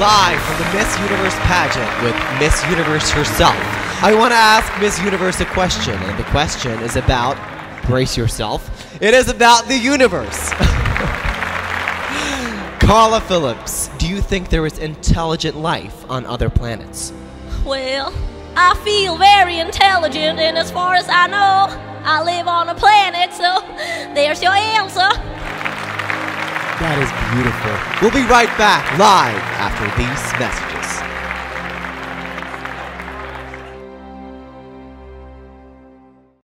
live from the Miss Universe pageant with Miss Universe herself. I want to ask Miss Universe a question, and the question is about, brace yourself, it is about the universe. Carla Phillips, do you think there is intelligent life on other planets? Well, I feel very intelligent, and as far as I know, I live on a planet, so there's your answer. That is beautiful. We'll be right back live after these messages.